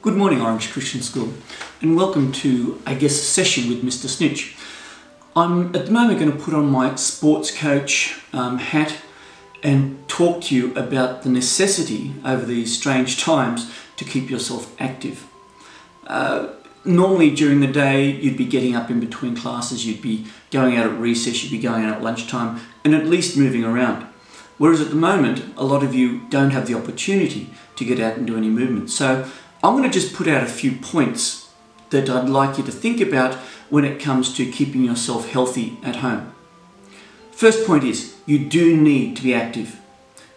Good morning, Orange Christian School, and welcome to, I guess, a session with Mr. Snitch. I'm at the moment going to put on my sports coach um, hat and talk to you about the necessity over these strange times to keep yourself active. Uh, normally during the day, you'd be getting up in between classes, you'd be going out at recess, you'd be going out at lunchtime, and at least moving around. Whereas at the moment, a lot of you don't have the opportunity to get out and do any movement. So I'm going to just put out a few points that I'd like you to think about when it comes to keeping yourself healthy at home. First point is you do need to be active.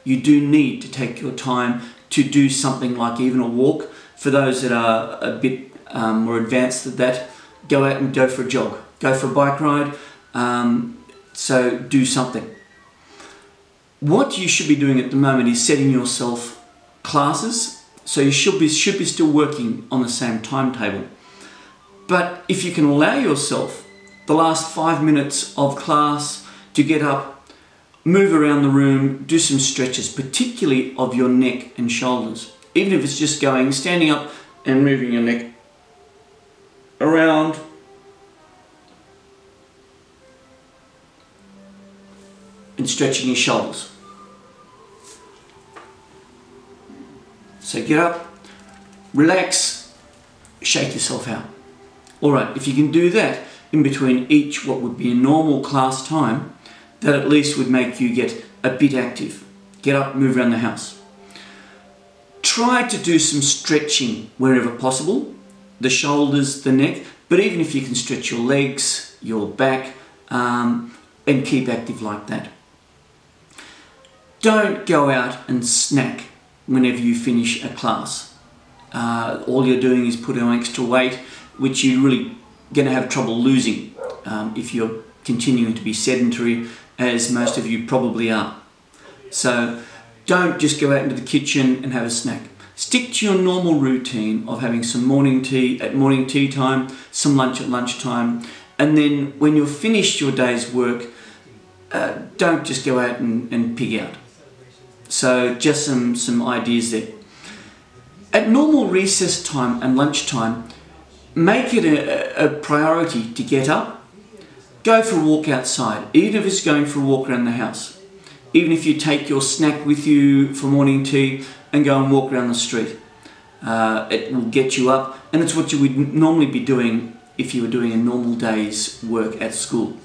You do need to take your time to do something like even a walk. For those that are a bit um, more advanced than that, go out and go for a jog, go for a bike ride. Um, so do something. What you should be doing at the moment is setting yourself classes. So you should be should be still working on the same timetable. But if you can allow yourself the last five minutes of class to get up, move around the room, do some stretches, particularly of your neck and shoulders. Even if it's just going, standing up and moving your neck around and stretching your shoulders. So get up, relax, shake yourself out. All right, if you can do that in between each what would be a normal class time, that at least would make you get a bit active. Get up, move around the house. Try to do some stretching wherever possible, the shoulders, the neck, but even if you can stretch your legs, your back, um, and keep active like that. Don't go out and snack whenever you finish a class. Uh, all you're doing is putting on extra weight, which you're really going to have trouble losing um, if you're continuing to be sedentary, as most of you probably are. So don't just go out into the kitchen and have a snack. Stick to your normal routine of having some morning tea at morning tea time, some lunch at lunchtime, and then when you've finished your day's work, uh, don't just go out and, and pig out. So just some, some ideas there. At normal recess time and lunchtime, make it a, a priority to get up, go for a walk outside, even if it's going for a walk around the house. Even if you take your snack with you for morning tea and go and walk around the street. Uh, it will get you up, and it's what you would normally be doing if you were doing a normal day's work at school.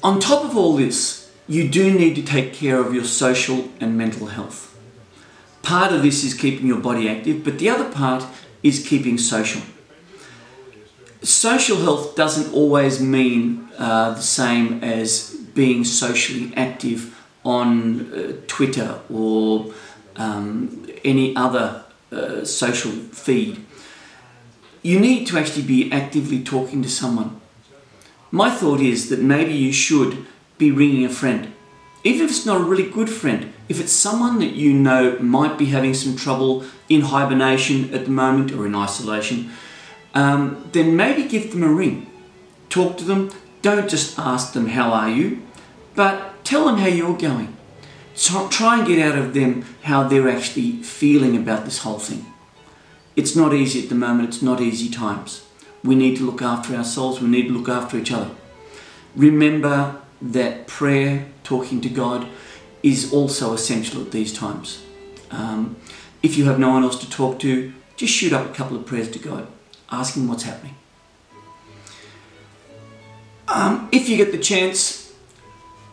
On top of all this, you do need to take care of your social and mental health. Part of this is keeping your body active, but the other part is keeping social. Social health doesn't always mean uh, the same as being socially active on uh, Twitter or um, any other uh, social feed. You need to actually be actively talking to someone. My thought is that maybe you should be ringing a friend. Even if it's not a really good friend, if it's someone that you know might be having some trouble in hibernation at the moment or in isolation, um, then maybe give them a ring. Talk to them. Don't just ask them, How are you? but tell them how you're going. So try and get out of them how they're actually feeling about this whole thing. It's not easy at the moment, it's not easy times. We need to look after ourselves, we need to look after each other. Remember that prayer, talking to God, is also essential at these times. Um, if you have no one else to talk to, just shoot up a couple of prayers to God, asking what's happening. Um, if you get the chance,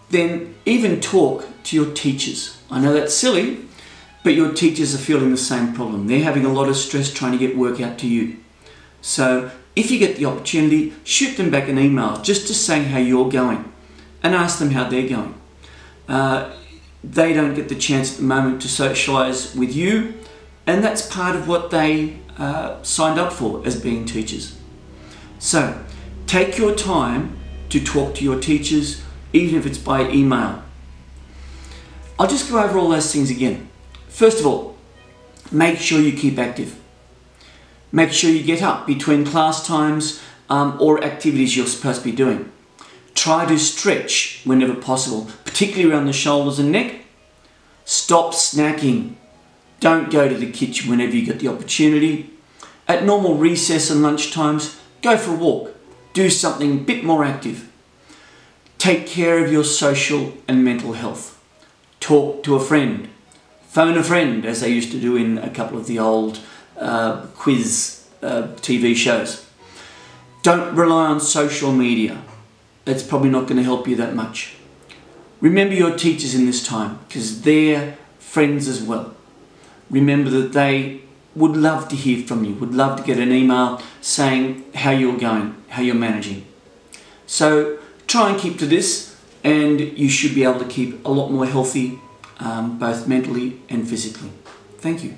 then even talk to your teachers. I know that's silly, but your teachers are feeling the same problem. They're having a lot of stress trying to get work out to you. So if you get the opportunity, shoot them back an email just to say how you're going and ask them how they're going. Uh, they don't get the chance at the moment to socialise with you, and that's part of what they uh, signed up for as being teachers. So, take your time to talk to your teachers, even if it's by email. I'll just go over all those things again. First of all, make sure you keep active. Make sure you get up between class times um, or activities you're supposed to be doing. Try to stretch whenever possible, particularly around the shoulders and neck. Stop snacking. Don't go to the kitchen whenever you get the opportunity. At normal recess and lunch times, go for a walk. Do something a bit more active. Take care of your social and mental health. Talk to a friend. Phone a friend, as they used to do in a couple of the old uh, quiz uh, TV shows. Don't rely on social media. It's probably not going to help you that much. Remember your teachers in this time because they're friends as well. Remember that they would love to hear from you, would love to get an email saying how you're going, how you're managing. So try and keep to this, and you should be able to keep a lot more healthy, um, both mentally and physically. Thank you.